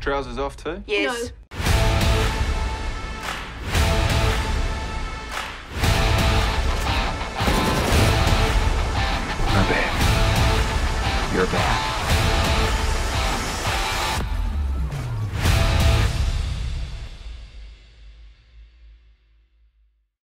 Trousers off too? Yes. No. You're bad. You're bad.